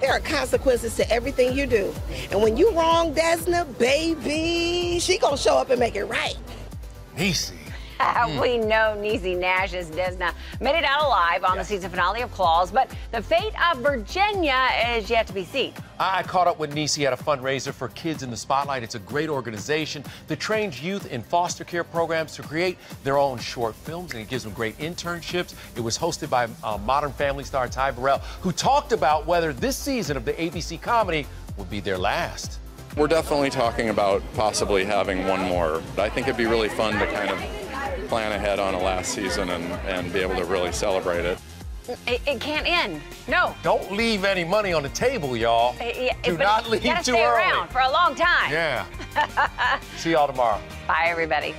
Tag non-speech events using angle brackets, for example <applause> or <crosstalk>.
There are consequences to everything you do. And when you wrong Desna, baby, she gonna show up and make it right. Niecy. <laughs> Hmm. we know Niecy Nash's Desna made it out alive on the season finale of Claws, but the fate of Virginia is yet to be seen. I caught up with Niecy at a fundraiser for Kids in the Spotlight. It's a great organization that trains youth in foster care programs to create their own short films, and it gives them great internships. It was hosted by uh, Modern Family star Ty Burrell, who talked about whether this season of the ABC comedy would be their last. We're definitely talking about possibly having one more. I think it'd be really fun to kind of plan ahead on a last season and, and be able to really celebrate it. It, it can't end. No. Don't leave any money on the table, y'all. Eh, yeah, Do not leave gotta too stay early. around for a long time. Yeah. <laughs> See y'all tomorrow. Bye, everybody.